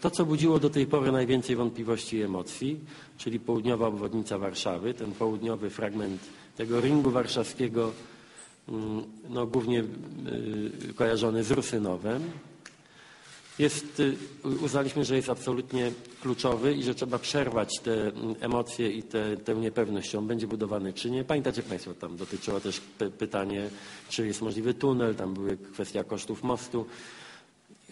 To, co budziło do tej pory najwięcej wątpliwości i emocji, czyli południowa obwodnica Warszawy, ten południowy fragment tego ringu warszawskiego, mm, no, głównie y, kojarzony z Rusynowem, jest, y, uznaliśmy, że jest absolutnie kluczowy i że trzeba przerwać te mm, emocje i te, tę niepewność, czy on będzie budowany, czy nie. Pamiętacie Państwo, tam dotyczyło też py pytanie, czy jest możliwy tunel, tam były kwestia kosztów mostu.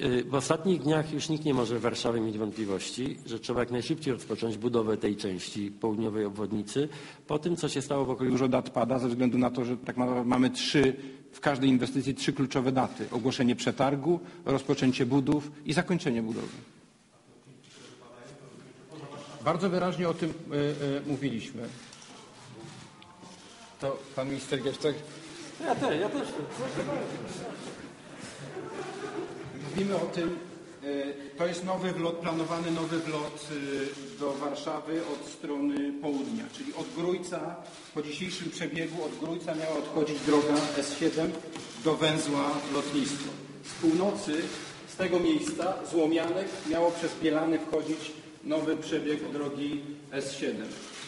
Y, W ostatnich dniach już nikt nie może w Warszawie mieć wątpliwości, że trzeba jak najszybciej rozpocząć budowę tej części południowej obwodnicy po tym, co się stało w okolicy Dużo dat pada ze względu na to, że tak naprawdę mamy trzy, w każdej inwestycji trzy kluczowe daty. Ogłoszenie przetargu, rozpoczęcie budów i zakończenie budowy. Bardzo wyraźnie o tym y, y, mówiliśmy. To pan minister Giewczak Ja też, ja też. Mówimy o tym, y, to jest nowy wlot, planowany nowy wlot y, do Warszawy od strony południa, czyli od Grójca, po dzisiejszym przebiegu od Grójca miała odchodzić droga S7 do węzła lotnisko. Z północy, z tego miejsca, z Łomianek, miało przez Bielany wchodzić nowy przebieg drogi S7.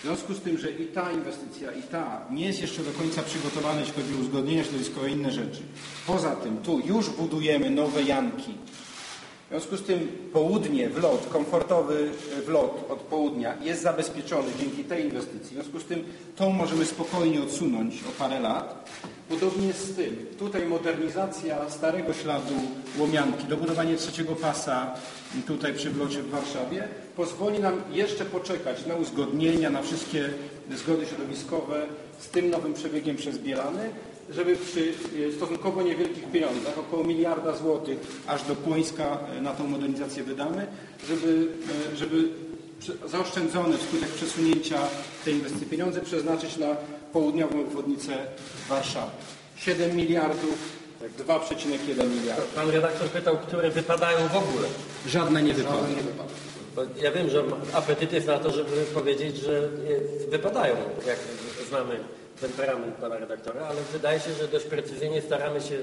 W związku z tym, że i ta inwestycja, i ta nie jest jeszcze do końca przygotowana, jeśli chodzi o uzgodnienia środowiskowe i inne rzeczy. Poza tym, tu już budujemy nowe janki. W związku z tym południe, wlot, komfortowy wlot od południa jest zabezpieczony dzięki tej inwestycji. W związku z tym tą możemy spokojnie odsunąć o parę lat. Podobnie z tym, tutaj modernizacja starego śladu Łomianki, dobudowanie trzeciego pasa tutaj przy wlocie w Warszawie pozwoli nam jeszcze poczekać na uzgodnienia, na wszystkie zgody środowiskowe z tym nowym przebiegiem przez Bielany, żeby przy e, stosunkowo niewielkich pieniądzach, około miliarda złotych, aż do Płońska e, na tą modernizację wydamy, żeby, e, żeby zaoszczędzone wskutek przesunięcia tej inwestycji pieniądze przeznaczyć na południową obwodnicę Warszawy. 7 miliardów, tak 2,1 miliarda. Pan redaktor pytał, które wypadają w ogóle. Żadne nie wypada. Bo ja wiem, że apetyt jest na to, żeby powiedzieć, że wypadają, jak znamy temperament pana redaktora, ale wydaje się, że dość precyzyjnie staramy się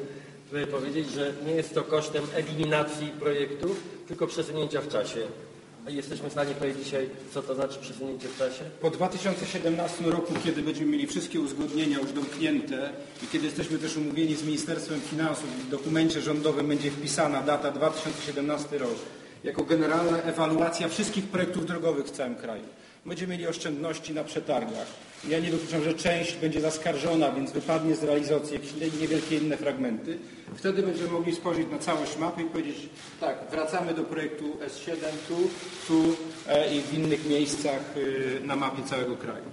powiedzieć, że nie jest to kosztem eliminacji projektów, tylko przesunięcia w czasie. Jesteśmy w stanie powiedzieć dzisiaj, co to znaczy przesunięcie w czasie? Po 2017 roku, kiedy będziemy mieli wszystkie uzgodnienia już domknięte i kiedy jesteśmy też umówieni z Ministerstwem Finansów, w dokumencie rządowym będzie wpisana data 2017 rok, jako generalna ewaluacja wszystkich projektów drogowych w całym kraju. Będziemy mieli oszczędności na przetargach. Ja nie wykluczam, że część będzie zaskarżona, więc wypadnie z realizacji jakieś niewielkie inne fragmenty. Wtedy będziemy mogli spojrzeć na całość mapy i powiedzieć, tak, wracamy do projektu S7 tu, tu e, i w innych miejscach y, na mapie całego kraju.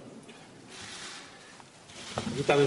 Witamy